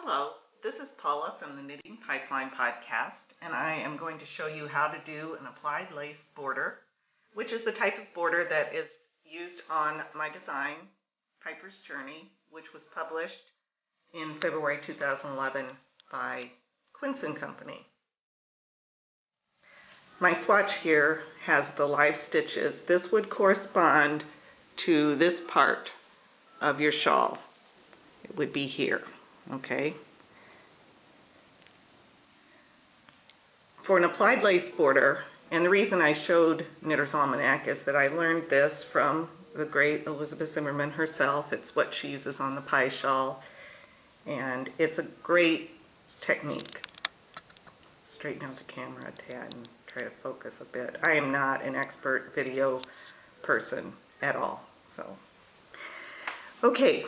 Hello, this is Paula from the Knitting Pipeline podcast, and I am going to show you how to do an applied lace border, which is the type of border that is used on my design, Piper's Journey, which was published in February 2011 by Quince and Company. My swatch here has the live stitches. This would correspond to this part of your shawl. It would be here, okay? For an applied lace border, and the reason I showed Knitter's Almanac is that I learned this from the great Elizabeth Zimmermann herself. It's what she uses on the pie shawl, and it's a great technique. Straighten out the camera a tad and try to focus a bit. I am not an expert video person at all, so. Okay,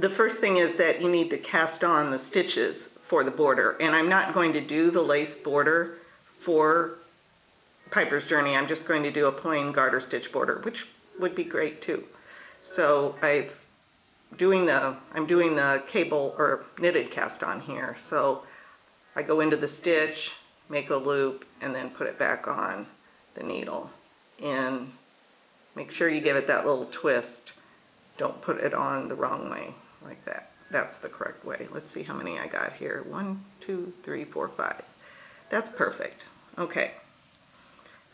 the first thing is that you need to cast on the stitches for the border, and I'm not going to do the lace border for Piper's Journey. I'm just going to do a plain garter stitch border, which would be great too. So I've doing the I'm doing the cable or knitted cast on here. So I go into the stitch, make a loop, and then put it back on the needle. And make sure you give it that little twist. Don't put it on the wrong way like that. That's the correct way. Let's see how many I got here. One, two, three, four, five. That's perfect. Okay.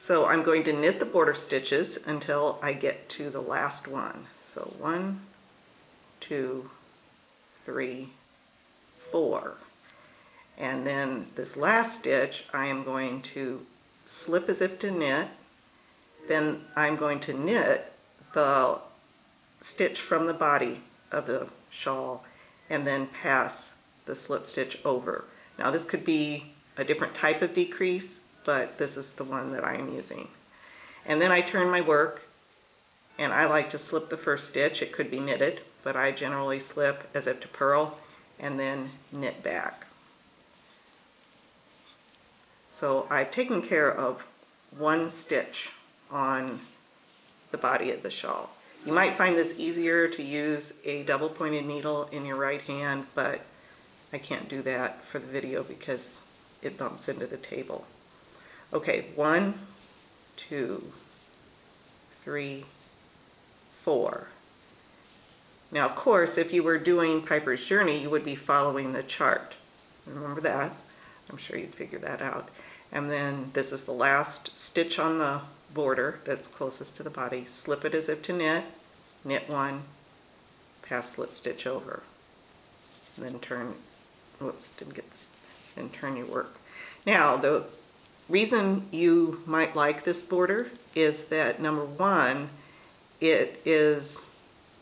So I'm going to knit the border stitches until I get to the last one. So one, two, three, four. And then this last stitch, I am going to slip as if to knit. Then I'm going to knit the stitch from the body of the shawl and then pass the slip stitch over. Now this could be a different type of decrease, but this is the one that I am using. And then I turn my work and I like to slip the first stitch. It could be knitted, but I generally slip as if to purl and then knit back. So I've taken care of one stitch on the body of the shawl. You might find this easier to use a double pointed needle in your right hand, but I can't do that for the video because it bumps into the table. Okay, one, two, three, four. Now, of course, if you were doing Piper's Journey, you would be following the chart. Remember that? I'm sure you'd figure that out. And then this is the last stitch on the border that's closest to the body. Slip it as if to knit, knit one, pass slip stitch over. And then turn, whoops, didn't get this, and turn your work. Now, the reason you might like this border is that number one, it is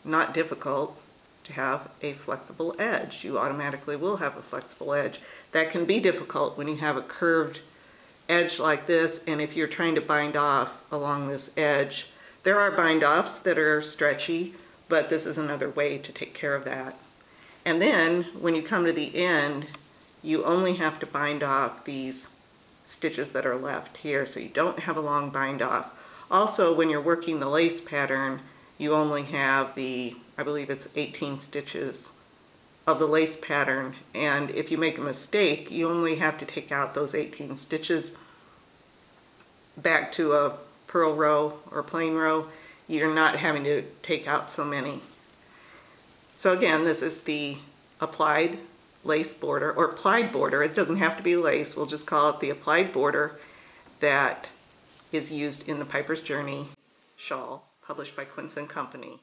not difficult to have a flexible edge. You automatically will have a flexible edge. That can be difficult when you have a curved edge like this and if you're trying to bind off along this edge, there are bind offs that are stretchy, but this is another way to take care of that. And then when you come to the end, you only have to bind off these stitches that are left here so you don't have a long bind off. Also, when you're working the lace pattern, you only have the, I believe it's 18 stitches of the lace pattern. And if you make a mistake you only have to take out those 18 stitches back to a purl row or plain row. You're not having to take out so many. So again this is the applied lace border or applied border. It doesn't have to be lace. We'll just call it the applied border that is used in the Piper's Journey shawl published by Quince and Company.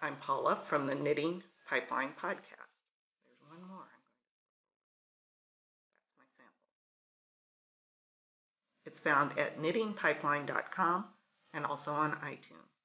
I'm Paula from the Knitting Pipeline Podcast one more. That's my sample. It's found at knittingpipeline.com and also on iTunes.